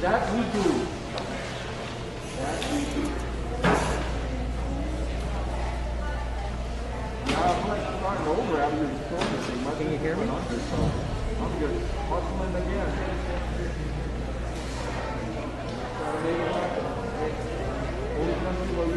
That we do. That we do. Now I'm starting over after this COVID Can you hear me? so I'm just hustling again. To